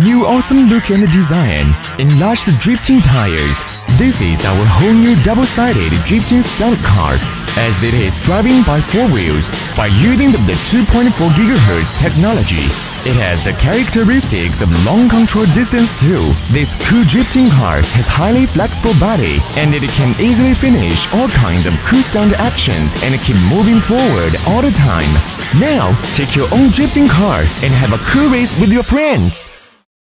New awesome look and design. Enlarged drifting tires. This is our whole new double-sided drifting stunt car as it is driving by four wheels by using the 2.4 GHz technology. It has the characteristics of long control distance too. This cool drifting car has highly flexible body and it can easily finish all kinds of cool stunt actions and keep moving forward all the time. Now, take your own drifting car and have a cool race with your friends.